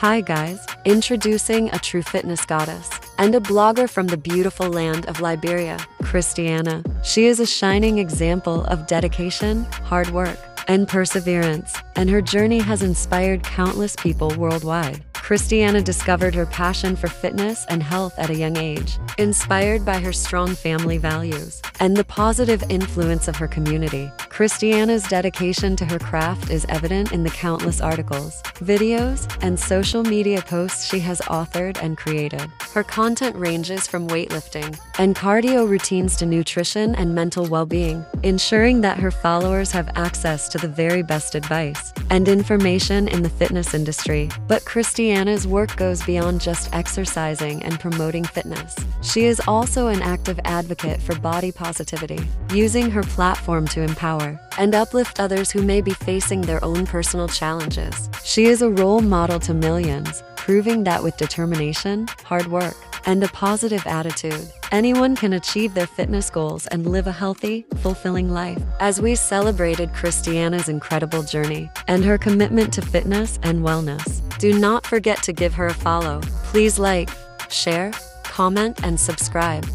Hi guys, introducing a true fitness goddess and a blogger from the beautiful land of Liberia, Christiana. She is a shining example of dedication, hard work, and perseverance, and her journey has inspired countless people worldwide. Christiana discovered her passion for fitness and health at a young age, inspired by her strong family values and the positive influence of her community. Christiana's dedication to her craft is evident in the countless articles, videos, and social media posts she has authored and created. Her content ranges from weightlifting and cardio routines to nutrition and mental well being, ensuring that her followers have access to the very best advice and information in the fitness industry. But Christiana's work goes beyond just exercising and promoting fitness. She is also an active advocate for body positivity, using her platform to empower and uplift others who may be facing their own personal challenges. She is a role model to millions, proving that with determination, hard work, and a positive attitude, anyone can achieve their fitness goals and live a healthy, fulfilling life. As we celebrated Christiana's incredible journey and her commitment to fitness and wellness, do not forget to give her a follow. Please like, share, comment, and subscribe.